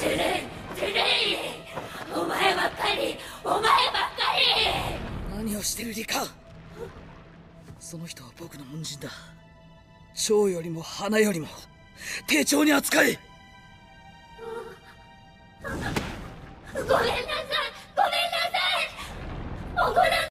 ずるいずトいお前ばっかりお前ばっかり何をしてるリカ。その人は僕の恩人だ。蝶よりも花よりも。丁重に扱え。ごめんなさい。